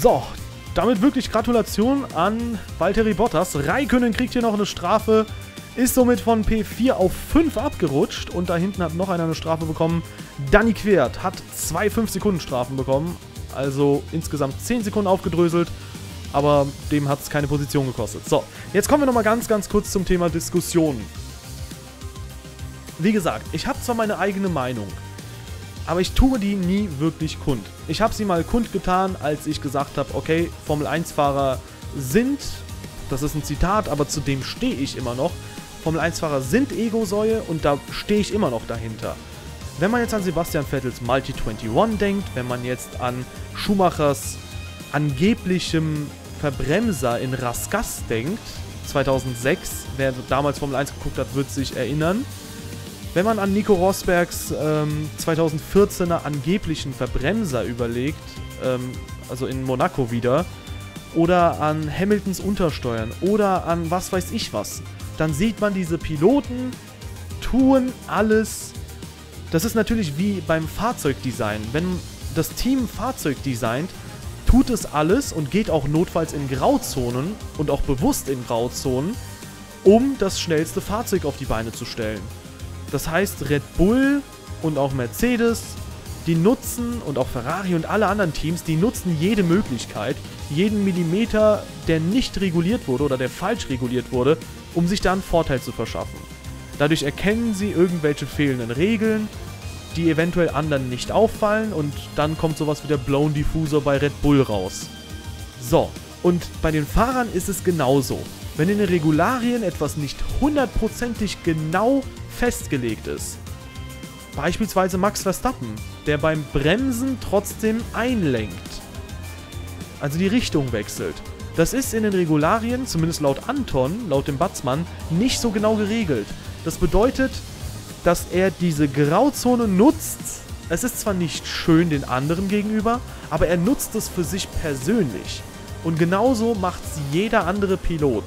S1: So, damit wirklich Gratulation an Valtteri Bottas. Raikönnen kriegt hier noch eine Strafe, ist somit von P4 auf 5 abgerutscht und da hinten hat noch einer eine Strafe bekommen. Danny Quert hat zwei 5-Sekunden-Strafen bekommen, also insgesamt 10 Sekunden aufgedröselt, aber dem hat es keine Position gekostet. So, jetzt kommen wir nochmal ganz, ganz kurz zum Thema Diskussion. Wie gesagt, ich habe zwar meine eigene Meinung, aber ich tue die nie wirklich kund. Ich habe sie mal kundgetan, als ich gesagt habe, okay, Formel 1-Fahrer sind, das ist ein Zitat, aber zu dem stehe ich immer noch, Formel 1-Fahrer sind Ego-Säue und da stehe ich immer noch dahinter. Wenn man jetzt an Sebastian Vettels Multi 21 denkt, wenn man jetzt an Schumachers angeblichem Verbremser in Raskas denkt, 2006, wer damals Formel 1 geguckt hat, wird sich erinnern, wenn man an Nico Rosbergs ähm, 2014er angeblichen Verbremser überlegt, ähm, also in Monaco wieder, oder an Hamiltons Untersteuern oder an was weiß ich was, dann sieht man diese Piloten tun alles. Das ist natürlich wie beim Fahrzeugdesign. Wenn das Team Fahrzeug designt, tut es alles und geht auch notfalls in Grauzonen und auch bewusst in Grauzonen, um das schnellste Fahrzeug auf die Beine zu stellen. Das heißt, Red Bull und auch Mercedes, die nutzen und auch Ferrari und alle anderen Teams, die nutzen jede Möglichkeit, jeden Millimeter, der nicht reguliert wurde oder der falsch reguliert wurde, um sich da einen Vorteil zu verschaffen. Dadurch erkennen sie irgendwelche fehlenden Regeln, die eventuell anderen nicht auffallen und dann kommt sowas wie der Blown Diffusor bei Red Bull raus. So, und bei den Fahrern ist es genauso. Wenn in den Regularien etwas nicht hundertprozentig genau festgelegt ist. Beispielsweise Max Verstappen, der beim Bremsen trotzdem einlenkt. Also die Richtung wechselt. Das ist in den Regularien, zumindest laut Anton, laut dem Batzmann, nicht so genau geregelt. Das bedeutet, dass er diese Grauzone nutzt. Es ist zwar nicht schön den anderen gegenüber, aber er nutzt es für sich persönlich. Und genauso macht es jeder andere Pilot.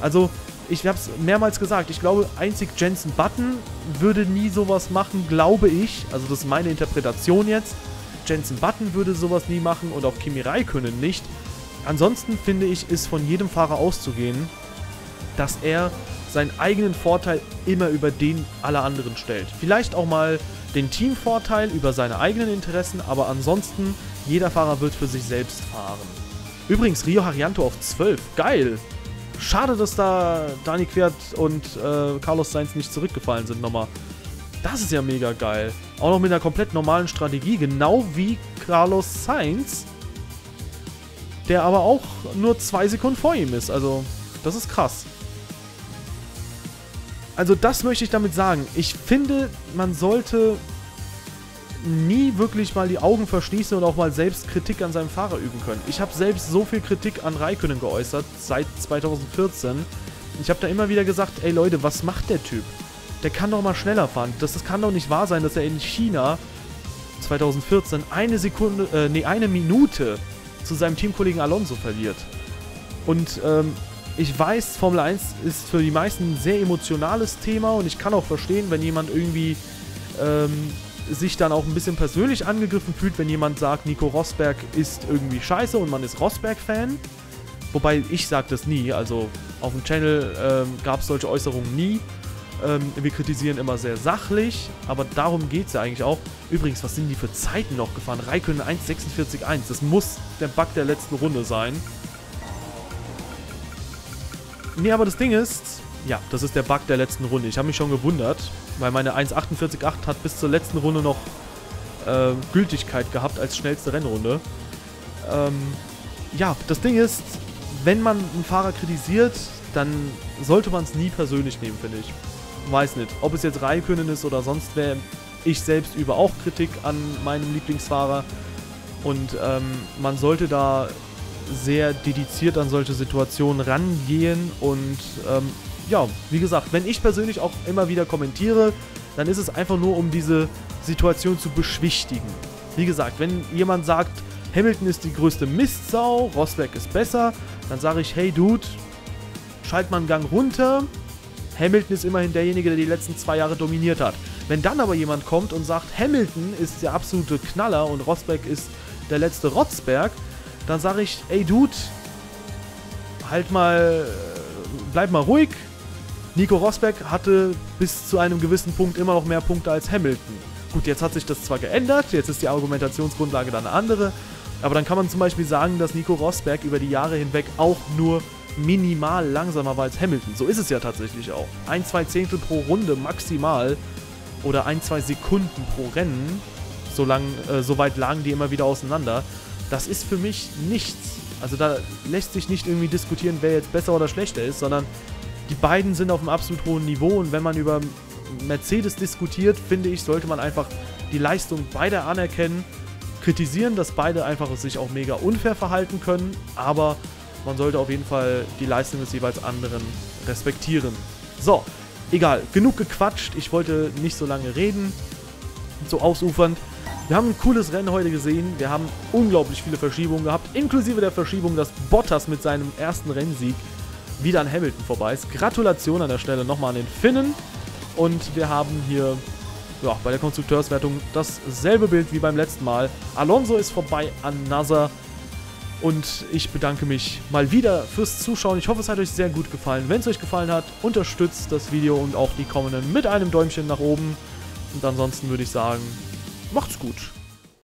S1: Also ich habe es mehrmals gesagt, ich glaube, einzig Jensen Button würde nie sowas machen, glaube ich. Also das ist meine Interpretation jetzt. Jensen Button würde sowas nie machen und auch Kimi Räikkönen nicht. Ansonsten finde ich, ist von jedem Fahrer auszugehen, dass er seinen eigenen Vorteil immer über den aller anderen stellt. Vielleicht auch mal den Teamvorteil über seine eigenen Interessen, aber ansonsten, jeder Fahrer wird für sich selbst fahren. Übrigens, Rio Harianto auf 12. Geil! Schade, dass da Dani Quert und äh, Carlos Sainz nicht zurückgefallen sind nochmal. Das ist ja mega geil. Auch noch mit einer komplett normalen Strategie, genau wie Carlos Sainz, der aber auch nur zwei Sekunden vor ihm ist. Also, das ist krass. Also, das möchte ich damit sagen. Ich finde, man sollte nie wirklich mal die Augen verschließen und auch mal selbst Kritik an seinem Fahrer üben können. Ich habe selbst so viel Kritik an Raikönnen geäußert seit 2014. Ich habe da immer wieder gesagt, ey Leute, was macht der Typ? Der kann doch mal schneller fahren. Das, das kann doch nicht wahr sein, dass er in China 2014 eine Sekunde, äh, nee, eine Minute zu seinem Teamkollegen Alonso verliert. Und ähm, ich weiß, Formel 1 ist für die meisten ein sehr emotionales Thema und ich kann auch verstehen, wenn jemand irgendwie ähm, sich dann auch ein bisschen persönlich angegriffen fühlt, wenn jemand sagt, Nico Rosberg ist irgendwie scheiße und man ist Rosberg-Fan. Wobei ich sage das nie, also auf dem Channel ähm, gab es solche Äußerungen nie. Ähm, wir kritisieren immer sehr sachlich, aber darum geht es ja eigentlich auch. Übrigens, was sind die für Zeiten noch gefahren? Raikönnen 1.46.1, das muss der Bug der letzten Runde sein. Nee, aber das Ding ist, ja, das ist der Bug der letzten Runde. Ich habe mich schon gewundert, weil meine 1.48.8 hat bis zur letzten Runde noch äh, Gültigkeit gehabt als schnellste Rennrunde. Ähm, ja, das Ding ist, wenn man einen Fahrer kritisiert, dann sollte man es nie persönlich nehmen, finde ich. Weiß nicht, ob es jetzt Raikönnen ist oder sonst wer. Ich selbst übe auch Kritik an meinem Lieblingsfahrer. Und ähm, man sollte da sehr dediziert an solche Situationen rangehen und ähm, ja, wie gesagt, wenn ich persönlich auch immer wieder kommentiere, dann ist es einfach nur, um diese Situation zu beschwichtigen. Wie gesagt, wenn jemand sagt, Hamilton ist die größte Mistsau, Rosberg ist besser, dann sage ich, hey Dude, schalt mal einen Gang runter. Hamilton ist immerhin derjenige, der die letzten zwei Jahre dominiert hat. Wenn dann aber jemand kommt und sagt, Hamilton ist der absolute Knaller und Rosberg ist der letzte Rotzberg, dann sage ich, ey Dude, halt mal, bleib mal ruhig, Nico Rosberg hatte bis zu einem gewissen Punkt immer noch mehr Punkte als Hamilton. Gut, jetzt hat sich das zwar geändert, jetzt ist die Argumentationsgrundlage dann eine andere, aber dann kann man zum Beispiel sagen, dass Nico Rosberg über die Jahre hinweg auch nur minimal langsamer war als Hamilton. So ist es ja tatsächlich auch. Ein, zwei Zehntel pro Runde maximal oder ein, zwei Sekunden pro Rennen. So, lang, äh, so weit lagen die immer wieder auseinander. Das ist für mich nichts. Also da lässt sich nicht irgendwie diskutieren, wer jetzt besser oder schlechter ist, sondern die beiden sind auf einem absolut hohen Niveau und wenn man über Mercedes diskutiert, finde ich, sollte man einfach die Leistung beider anerkennen, kritisieren, dass beide einfach sich auch mega unfair verhalten können, aber man sollte auf jeden Fall die Leistung des jeweils anderen respektieren. So, egal, genug gequatscht, ich wollte nicht so lange reden, so ausufernd. Wir haben ein cooles Rennen heute gesehen, wir haben unglaublich viele Verschiebungen gehabt, inklusive der Verschiebung, dass Bottas mit seinem ersten Rennsieg wieder an Hamilton vorbei ist. Gratulation an der Stelle nochmal an den Finnen. Und wir haben hier ja, bei der Konstrukteurswertung dasselbe Bild wie beim letzten Mal. Alonso ist vorbei an Nasser. Und ich bedanke mich mal wieder fürs Zuschauen. Ich hoffe, es hat euch sehr gut gefallen. Wenn es euch gefallen hat, unterstützt das Video und auch die kommenden mit einem Däumchen nach oben. Und ansonsten würde ich sagen, macht's gut.